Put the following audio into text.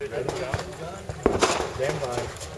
Stand by.